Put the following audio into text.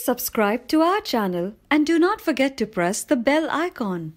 Please subscribe to our channel and do not forget to press the bell icon.